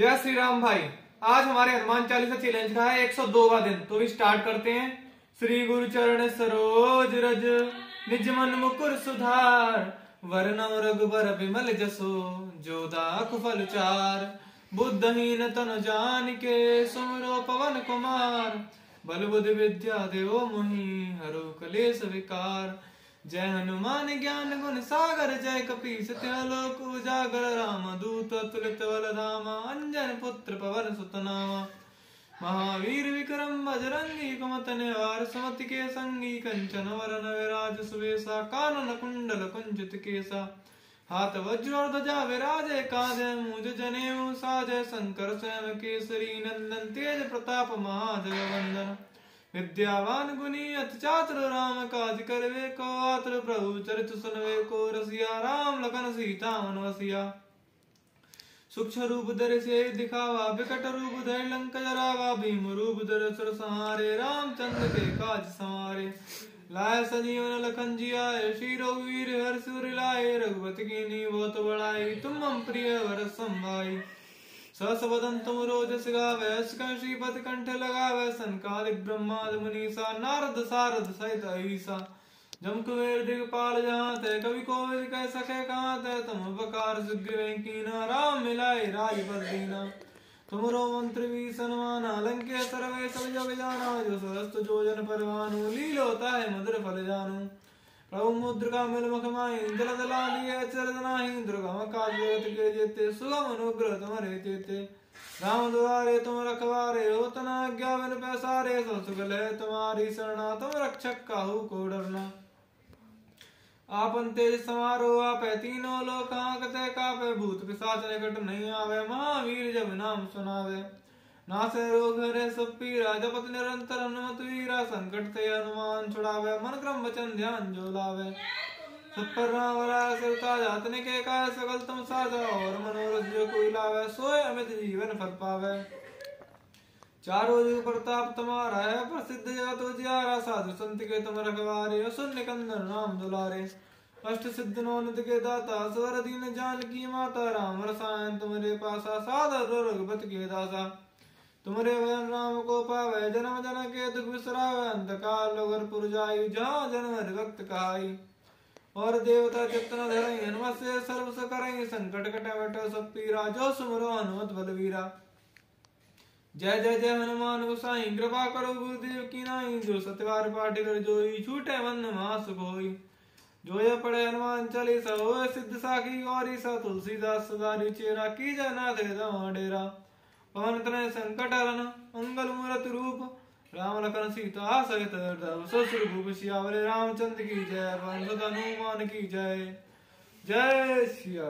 जय श्री राम भाई। आज हमारे हनुमान चालीसा चैलेंज का है 102वां दिन। तो भी स्टार्ट करते हैं। श्री गुरु चरण सरोज रज, निज मन मुकुर सुधार। वरनम रघुबर विमल जसो, जो दाख फल चार। बुद्धहीन तन जान के सुमरो पवन कुमार। बल बुद्ध विद्या देव मुहि, हरो कलेश विकार। जय हनुमान ज्ञान गुण सागर, जय कपीस लोक उजागर, राम दूत तुलित बल धामा, अंजन पुत्र पवन सुतनामा महावीर विक्रम, बजरंगी कुमत निवार, समति के संगी कंचन वरन विराज, सुवेशा, कानन कुंडल कुंजित केसा हाथ वज्र ध्वजा विराजे, काजे मुझ जने साजय शंकर, स्वयं केसरी, नंदन, तेज प्रताप महाजय वंदन। विद्यावान गुनी अति चातुर राम काज करवे को आतुर प्रभु चरित सुनवे, को रसिया राम लखन सीता मन वसिया सूक्ष्म रूप धर से दिखावा, विकट रूप धर, लंक जरावा, भीम रूप धर, सुर संहारे, रामचंद्र के काज संहारे लाय सजीवन लखन जियाए श्री रघुवीर हर सुर लाए, रघुपति की नी बहुत बड़ाई तुम हम प्रिय वर संभाई। सहस बदन तुम रोजस गावे अश्कन श्रीपद कंठ लगावे संकालिक ब्रह्माद मुनीसा नारद सारद सहित अहिसा जम कुबेर दिगपाल जहाँ थे कवि को कह सके कहाँ थे तुम उपकार सुग्रीव कीना राम मिलाए राजपद दीना तुमरो मंत्र भी सनमाना लंके सर्वे सब जग जाना जो सरस्त जो जन परवानु लीलोता है मधुर फल जानू प्रभु मुद्रिका मिल मुखमाई जल दलाली चरद नाही दुर्गम काज जगत के जेते सुगम अनुग्रह तुम्हारे चेते राम द्वारे तुम रखवारे हो तना आज्ञा बिन पैसारे सो सुगल है तुम्हारी शरणा तुम रक्षक काहू को डरना आपन तेज समारो आप तीनों लोक कते कापे भूत पिशाच निकट नहीं आवे महावीर जब नाम सुनावे पीरा जपत निरंतर हनुमत वीरा संकट ते हनुमान छुड़ावे मन क्रम वचन ध्यान जो लावे। जातने के काय सकल तुम साजा और मनोरथ जो कोई लावे। सोए अमित जीवन फल पावे। चारों युग प्रताप तुम्हारा है, प्रसिद्ध जगत उजियारा साधु संत के तुम रखवारे असुर निकंदन राम दुलारे। अष्ट सिद्ध नौनद के दाता स्वर दीन जान की माता, राम रसायन तुम्हारे पासा साधर रघुपत के दासा। तुमरे वज़न राम को पावे जन्म जन के दुख विसरावे, अंधकार लोगर पुर जायु जहाँ जन्म भक्त कहाई। और देवता चित्तन धरई, हनुमत से सर्व सकरई, संकट कट बट सब पीरा, जो सुमरो हनुमत बलवीरा जय जय जय हनुमान गोसाई, कृपा करो गुरुदेव की नाई, जो सतवार पाठ कर जोई, छूटे मन मास होई जो ये पढ़े हनुमान चालीसा हो सिद्ध साखी गौरी सा तुलसीदास सदा चेरा, की जना दे डेरा पवन तनय संकट हरण मंगल मूर्त रूप राम लखन सीता सहित ससुर भूप सियावरे रामचंद्र की जय पवन हनुमान की जय। जय सिया